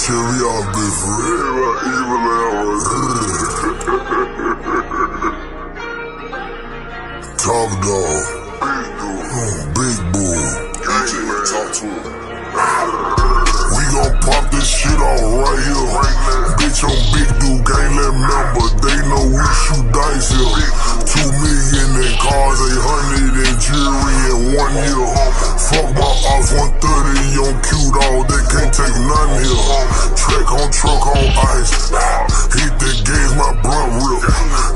Chill me out, big for real. Evil hours. Top dog. Big bull. Talk to him. We gon' pop this shit off right here. Bitch on big dude gang, let member. They know we shoot dice here. Two million in cars, eight hundred in jewelry in one year. 130 on they can't take none here. Uh, Track on truck on ice. Hit the gauge, my blunt rip.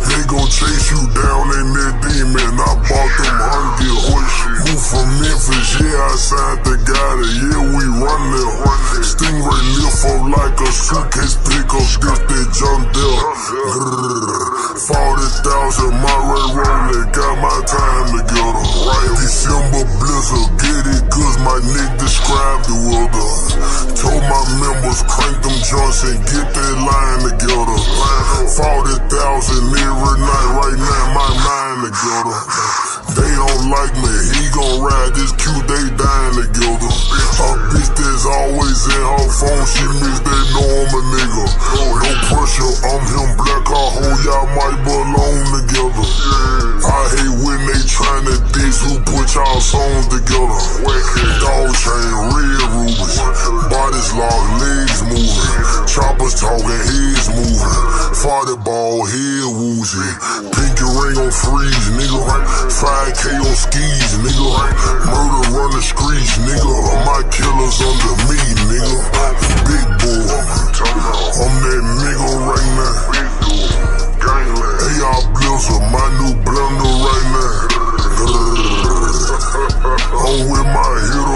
They gon' chase you down in that demon. I bought them hundred. Move from Memphis, yeah, I signed the guy yeah, we run there. Stingray lift up like a suitcase pickup, this that John Deere. 40,000, my ray rolling, described the weather. Told my members, crank them joints and get that line together. 40,000 every night, right now, my mind together. They don't like me, he gon' ride this cute, they dying together. A bitch that's always in her phone, she miss that know I'm a nigga. No pressure, I'm him, black I hold y'all might belong freeze, nigga. 5K on skis, nigga. Murder run the streets, nigga. All My killers under me, nigga. Big boy. I'm that nigga right now. AR Blizzard, my new blender right now. I'm with my heroes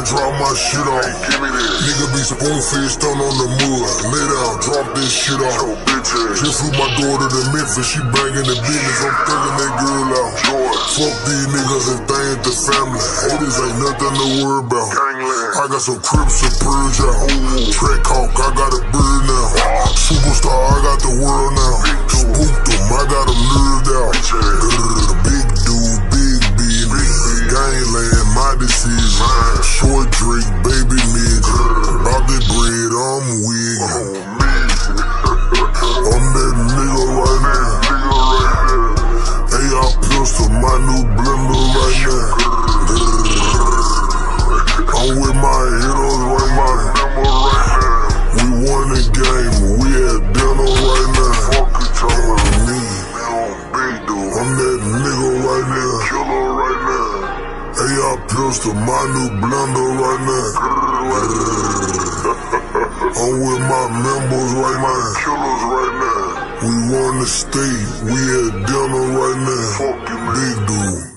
Can't drop my shit off. Nigga be spoon-fisted on the mud. Lay down, drop this shit off. Just flew my daughter to Memphis, she banging the business. I'm thugging that girl out. Fuck these niggas if they ain't the family. Haters ain't nothing to worry about. I got some crips to purge out. Track hawk, I got a bird now. Superstar, I got the world now. Short drink, baby midget. AR pistol, my new blender right now. I'm with my members right now. We won the state, we at dinner right now. Big dude.